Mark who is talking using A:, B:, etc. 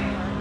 A: Yeah.